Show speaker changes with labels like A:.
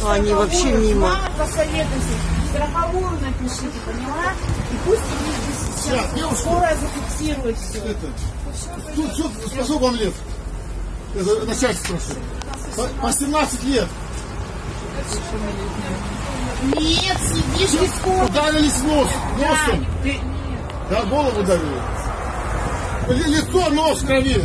A: Ну, они вообще мимо.
B: Мама, посоветуйся. Страховую напишите, поняла? И пусть они
C: Сейчас,
B: сейчас
C: девушка.
B: скорая зафиксирует все.
C: Это, ну, тут, тут, сколько вам лет? Это начальство спрашиваю. По, 17 лет.
B: Нет, сидишь без скоро.
C: Ударились нос, носом. Да, голову ударили. Лицо, нос в крови.